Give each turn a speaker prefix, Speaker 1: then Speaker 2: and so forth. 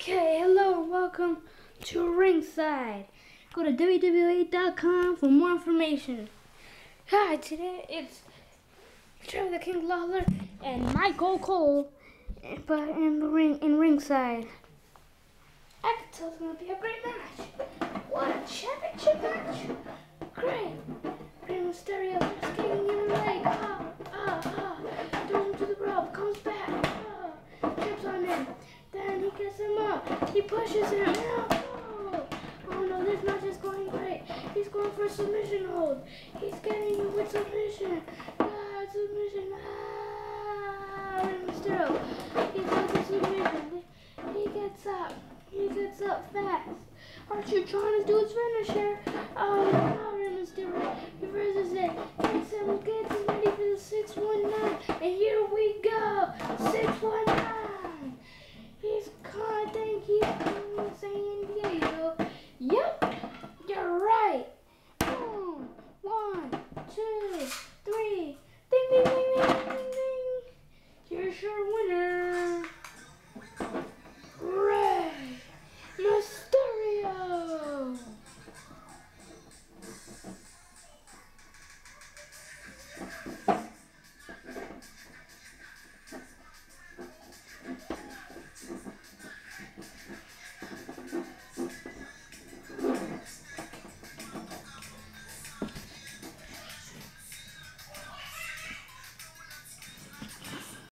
Speaker 1: Okay, hello welcome to Ringside. Go to WWE.com for more information. Hi, today it's Trevor the King Lawler and Michael Cole, but in the ring in Ringside. I can tell it's gonna be a great match. What a championship match! Great. Rey Mysterio just kicking in the leg. Ah, ah, ah. Throws him to the rope. Comes back. Ah. Trips on him. Then he gets him pushes him. Oh, oh no, this match is going great. He's going for a submission hold. He's getting him with submission. Ah, submission. Ah, Rey Mysterio. He does the submission. He gets up. He gets up fast. Aren't you trying to do his finisher? Oh, no,